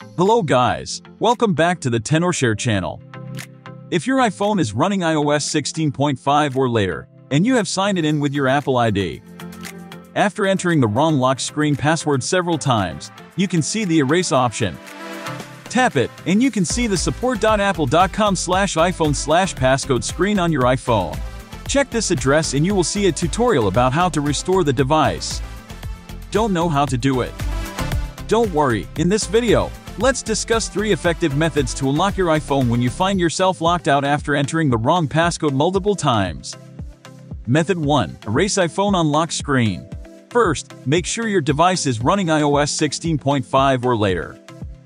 Hello guys, welcome back to the Tenorshare channel. If your iPhone is running iOS 16.5 or later, and you have signed it in with your Apple ID, after entering the wrong lock screen password several times, you can see the erase option. Tap it, and you can see the support.apple.com slash iPhone slash passcode screen on your iPhone. Check this address and you will see a tutorial about how to restore the device. Don't know how to do it? Don't worry, in this video, let's discuss three effective methods to unlock your iPhone when you find yourself locked out after entering the wrong passcode multiple times. Method 1. Erase iPhone on lock screen. First, make sure your device is running iOS 16.5 or later.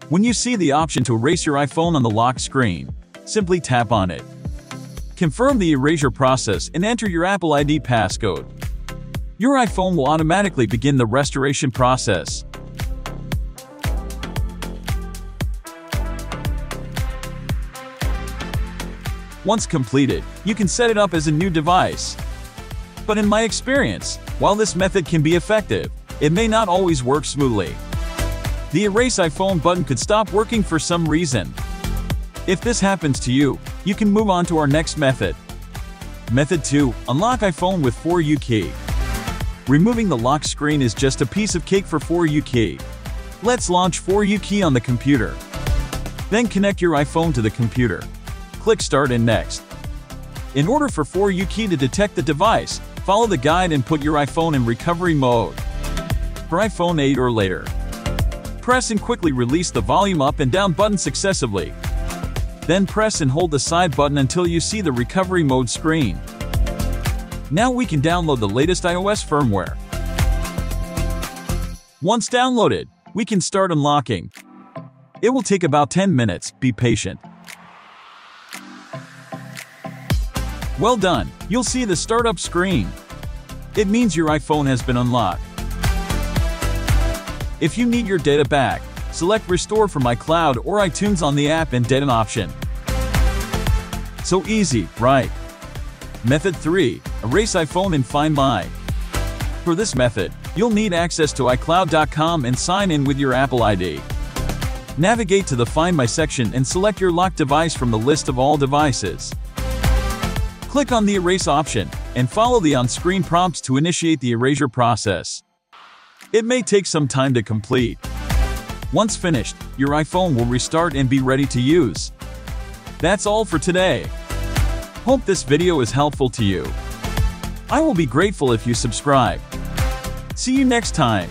When you see the option to erase your iPhone on the lock screen, simply tap on it. Confirm the erasure process and enter your Apple ID passcode. Your iPhone will automatically begin the restoration process. Once completed, you can set it up as a new device. But in my experience, while this method can be effective, it may not always work smoothly. The Erase iPhone button could stop working for some reason. If this happens to you, you can move on to our next method. Method 2. Unlock iPhone with 4uKey. Removing the lock screen is just a piece of cake for 4uKey. Let's launch 4uKey on the computer. Then connect your iPhone to the computer. Click Start and Next. In order for 4uKey to detect the device, follow the guide and put your iPhone in recovery mode. For iPhone 8 or later, press and quickly release the volume up and down button successively. Then press and hold the side button until you see the recovery mode screen. Now we can download the latest iOS firmware. Once downloaded, we can start unlocking. It will take about 10 minutes, be patient. Well done, you'll see the startup screen. It means your iPhone has been unlocked. If you need your data back, select Restore from iCloud or iTunes on the app and data option. So easy, right? Method 3. Erase iPhone in Find My. For this method, you'll need access to iCloud.com and sign in with your Apple ID. Navigate to the Find My section and select your locked device from the list of all devices. Click on the Erase option and follow the on-screen prompts to initiate the erasure process. It may take some time to complete. Once finished, your iPhone will restart and be ready to use. That's all for today. Hope this video is helpful to you. I will be grateful if you subscribe. See you next time.